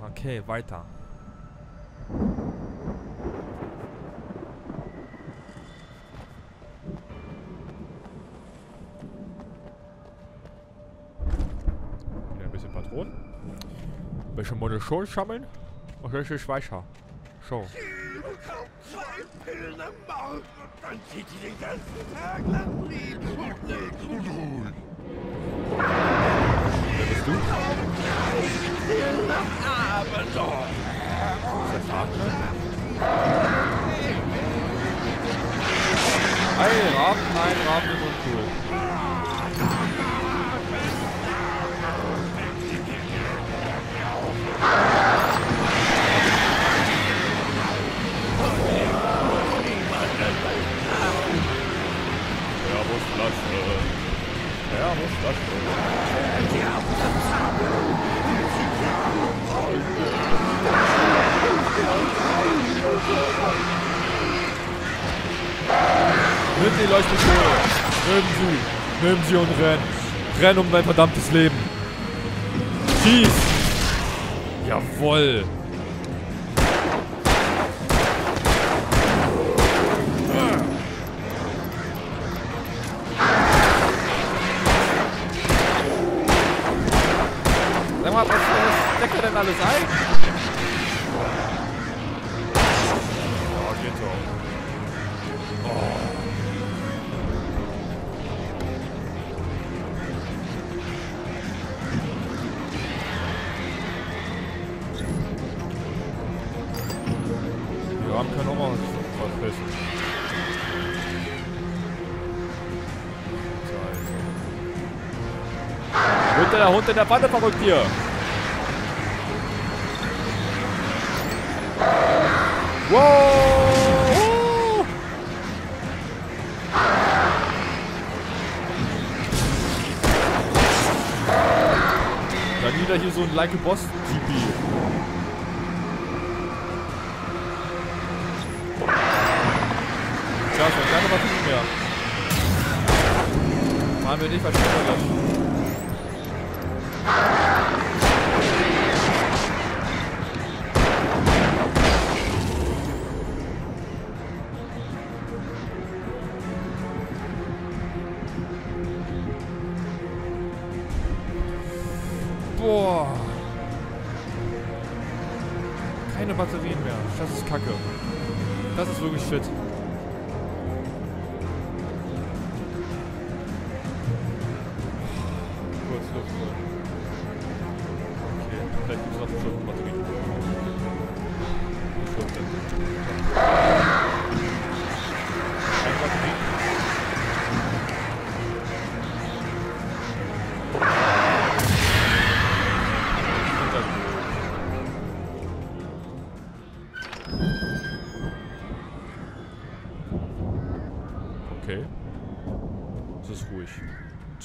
Okay, weiter. Wieder ein bisschen Patronen. Welche Munition sammeln? Und welche Speicher? So. Zwei Pillen am Morgen und dann zieht sie den ganzen Tag lang und leg und ruhig. Oh. Ist? Hey, Raben, nein, Raben sind uncool. Servus, Flasche. Servus, Flasche. Nimm die Leuchtpistole. Nimm sie. Nimm sie und renn. Renn um dein verdammtes Leben. Schieß. Jawoll. Alles ein? Ja, geht doch. Die Rahmen können auch mal was fressen. Wird der Hund in der Pfanne verrückt hier? Wow! Dann wieder hier so ein Like a Boss GP. Tja, schon keine Batterie mehr. Fahren wir nicht, weil ich Keine Batterien mehr. Das ist kacke. Das ist wirklich shit. Kurz Luft holen.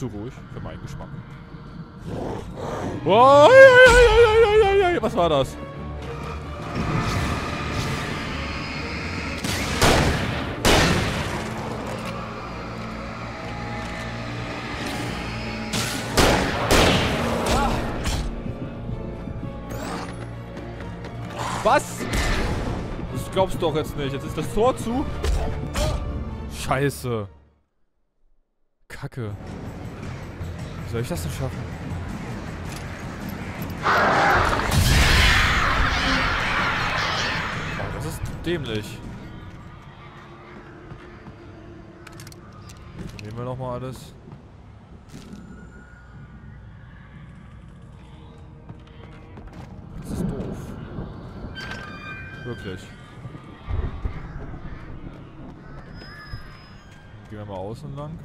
Zu ruhig für meinen Geschmack. Oh. Was war das? Was? Das glaubst du doch jetzt nicht. Jetzt ist das Tor zu. Scheiße. Kacke. Soll ich das denn schaffen? Oh, das ist dämlich. Nehmen wir nochmal alles. Das ist doof. Wirklich. Gehen wir mal außen lang.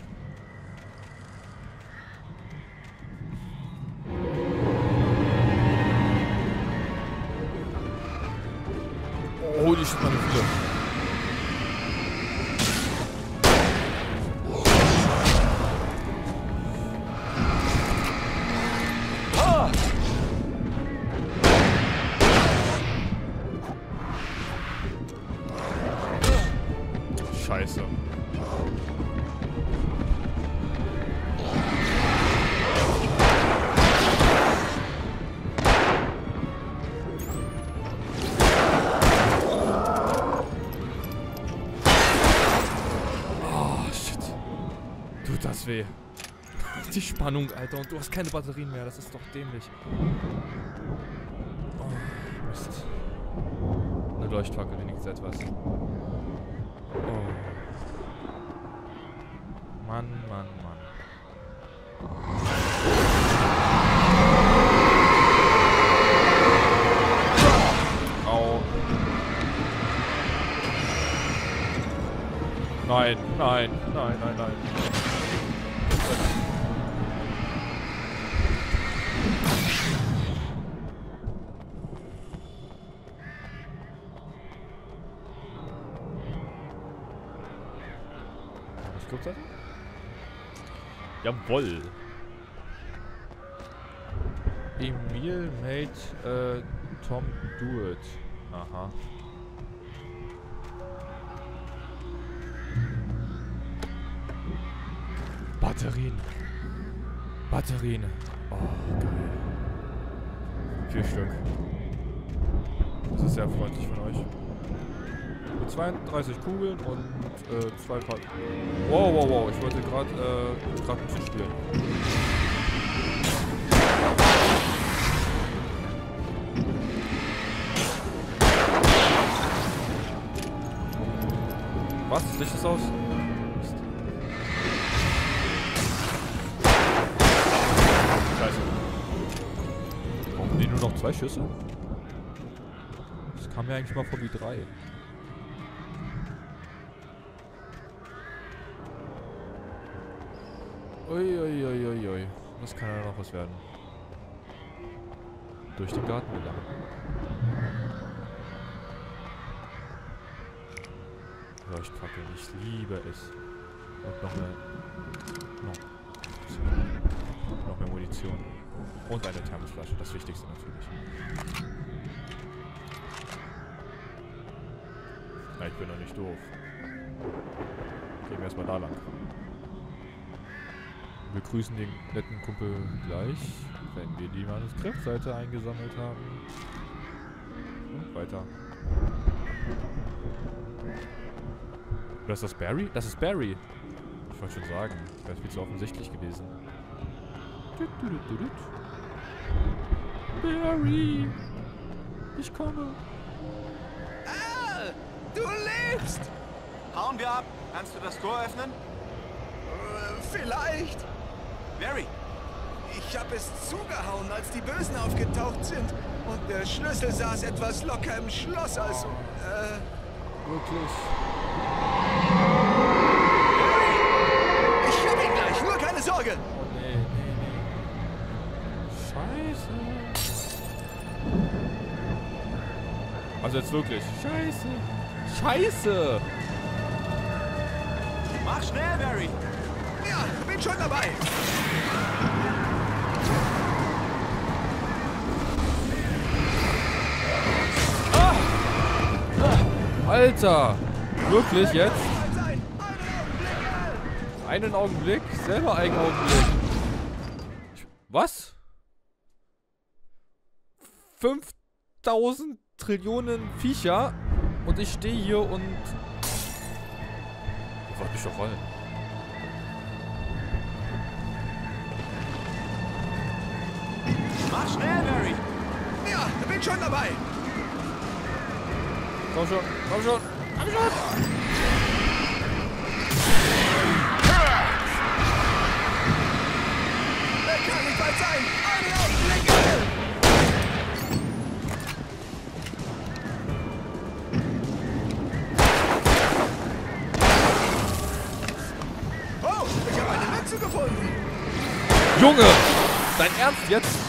Weh. Die Spannung, Alter. Und du hast keine Batterien mehr. Das ist doch dämlich. Oh, Mist. Eine Leuchtfackel, wenigstens etwas. Oh. Mann, Mann, Mann. Au. Nein, nein, nein, nein, nein. Ich guck das. Jawoll. Emil made äh, Tom do it. Aha. Batterien. Batterien. Oh, geil. Vier Stück. Das ist sehr freundlich von euch. Mit 32 Kugeln und äh, zwei Paar. Wow, wow, wow. Ich wollte gerade äh, gerade spielen. Was? Das Licht ist aus? Mist. Scheiße. Brauchen die nur noch zwei Schüsse? Das kam mir eigentlich mal vor wie drei. Uiuiuiui. Ui. Das kann ja noch was werden. Durch den Garten gelangen. Leuchtfackeln. Ich liebe es. Und noch mehr. Noch, noch mehr Munition. Und eine Thermosflasche. Das Wichtigste natürlich. Ja, ich bin doch nicht doof. Gehen wir erstmal da lang. Wir grüßen den netten Kumpel gleich, wenn wir die Manuskriptseite eingesammelt haben. Und weiter. Oder ist das Barry? Das ist Barry. Ich wollte schon sagen. Wäre viel zu offensichtlich gewesen. Barry! Ich komme. Ah, du lebst! Hauen wir ab. Kannst du das Tor öffnen? Äh, vielleicht. Barry, Ich habe es zugehauen, als die Bösen aufgetaucht sind. Und der Schlüssel saß etwas locker im Schloss, also... Äh, Wirklich. ich hab ihn gleich, nur keine Sorge. Oh nee, nee, nee. Scheiße. Also jetzt wirklich. Scheiße. Scheiße. mach schnell, Barry. Bin schon dabei. Alter. Wirklich jetzt? Einen Augenblick. Selber einen Augenblick. Was? 5000 Trillionen Viecher und ich stehe hier und... Ich wollte mich doch rollen. Mach schnell, Barry. Ja, bin schon dabei. Komm schon, komm schon, komm schon! Wer kann nicht bald sein? Einen Augenblick. Oh, ich habe eine Münze gefunden. Junge! Dein Ernst jetzt?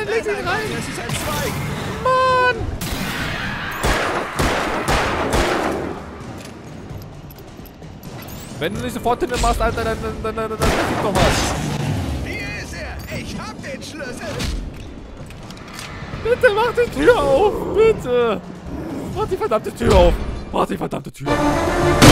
Dann leg ihn rein! Es ist ein Zweig. Mann! Wenn du nicht sofort hinten machst, Alter, dann, dann, dann, dann, dann, dann passiert noch was. Hier ist er. Ich hab den Schlüssel. Bitte mach die Tür auf! Bitte! Mach die verdammte Tür auf! Mach die verdammte Tür auf!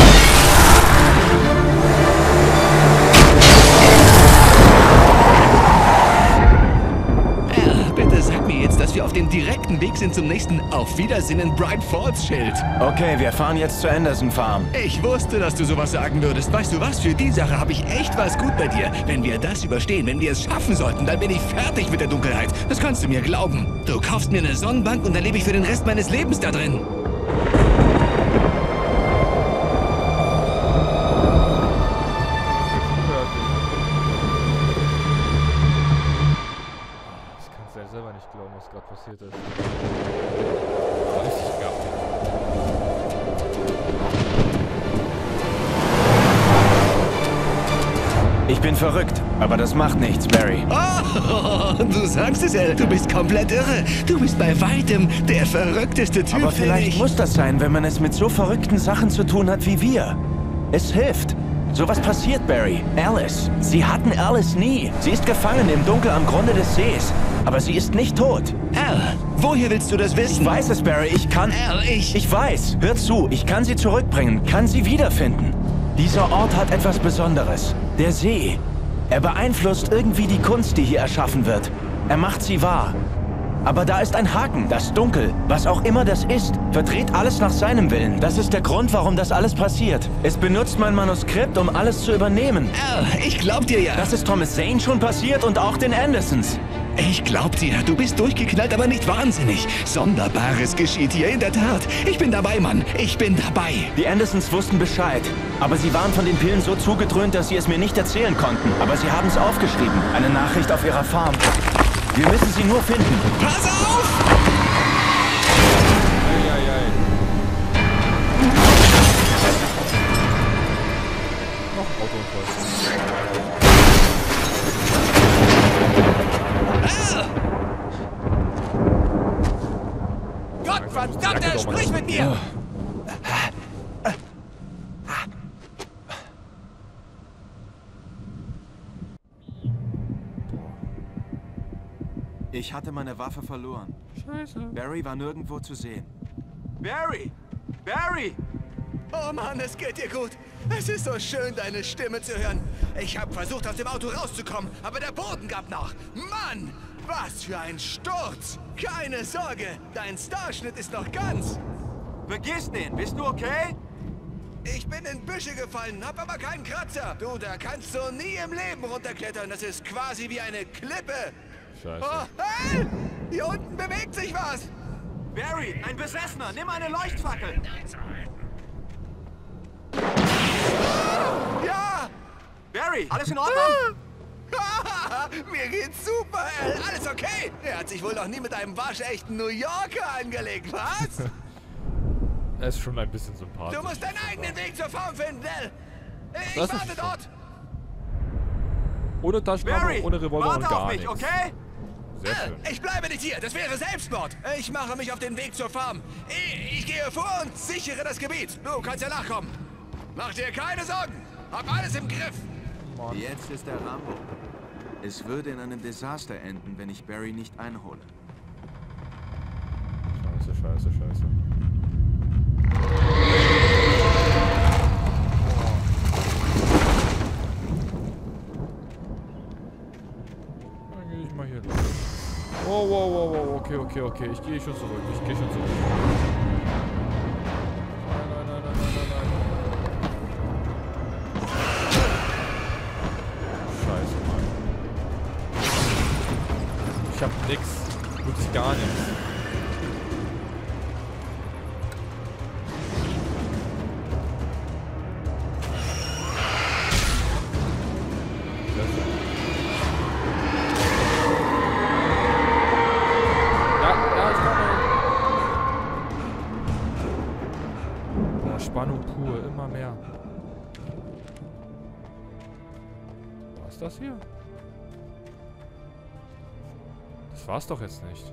Sind zum nächsten Auf Wiedersehen in Bright Falls Schild. Okay, wir fahren jetzt zur Anderson Farm. Ich wusste, dass du sowas sagen würdest. Weißt du was? Für die Sache habe ich echt was gut bei dir. Wenn wir das überstehen, wenn wir es schaffen sollten, dann bin ich fertig mit der Dunkelheit. Das kannst du mir glauben. Du kaufst mir eine Sonnenbank und dann lebe ich für den Rest meines Lebens da drin. Bin verrückt, aber das macht nichts, Barry. Oh, du sagst es, El. Du bist komplett irre. Du bist bei weitem der verrückteste Typ, Aber vielleicht ich... muss das sein, wenn man es mit so verrückten Sachen zu tun hat wie wir. Es hilft. Sowas passiert, Barry. Alice. Sie hatten Alice nie. Sie ist gefangen im Dunkel am Grunde des Sees. Aber sie ist nicht tot. Al, woher willst du das wissen? Ich weiß es, Barry. Ich kann... Al, ich... Ich weiß. Hör zu. Ich kann sie zurückbringen. Kann sie wiederfinden. Dieser Ort hat etwas Besonderes. Der See. Er beeinflusst irgendwie die Kunst, die hier erschaffen wird. Er macht sie wahr. Aber da ist ein Haken. Das Dunkel, was auch immer das ist, verdreht alles nach seinem Willen. Das ist der Grund, warum das alles passiert. Es benutzt mein Manuskript, um alles zu übernehmen. Al, ich glaub dir ja. Das ist Thomas Zane schon passiert und auch den Andersons. Ich glaub dir. Du bist durchgeknallt, aber nicht wahnsinnig. Sonderbares geschieht hier, in der Tat. Ich bin dabei, Mann. Ich bin dabei. Die Andersons wussten Bescheid. Aber sie waren von den Pillen so zugedröhnt, dass sie es mir nicht erzählen konnten. Aber sie haben es aufgeschrieben. Eine Nachricht auf ihrer Farm. Wir müssen sie nur finden. Pass auf! Ich hatte meine Waffe verloren. Scheiße. Barry war nirgendwo zu sehen. Barry! Barry! Oh Mann, es geht dir gut. Es ist so schön, deine Stimme zu hören. Ich habe versucht, aus dem Auto rauszukommen, aber der Boden gab nach. Mann, was für ein Sturz. Keine Sorge, dein Starschnitt ist noch ganz. Vergiss den! Bist du okay? Ich bin in Büsche gefallen, hab aber keinen Kratzer. Du, da kannst du nie im Leben runterklettern. Das ist quasi wie eine Klippe. Scheiße. Oh, hey! Hier unten bewegt sich was. Barry, ein Besessener! Nimm eine Leuchtfackel! Ja! Barry, alles in Ordnung? Mir geht's super, Al. Alles okay? Er hat sich wohl noch nie mit einem waschechten New Yorker angelegt, was? Er ist schon ein bisschen sympathisch. Du musst deinen eigenen Weg zur Farm finden, Al. Ich Das warte dort. Ohne Taschenlampe, ohne Revolver und Warte gar auf mich, nichts. okay? Sehr Al, schön. ich bleibe nicht hier. Das wäre Selbstmord. Ich mache mich auf den Weg zur Farm. Ich, ich gehe vor und sichere das Gebiet. Du kannst ja nachkommen. Mach dir keine Sorgen. Hab alles im Griff. Jetzt ist der Rambo. Es würde in einem Desaster enden, wenn ich Barry nicht einhole. Scheiße, scheiße, scheiße. Okay, okay. Ich gehe schon zurück. Ich gehe schon zurück. Ist das hier? Das war's doch jetzt nicht.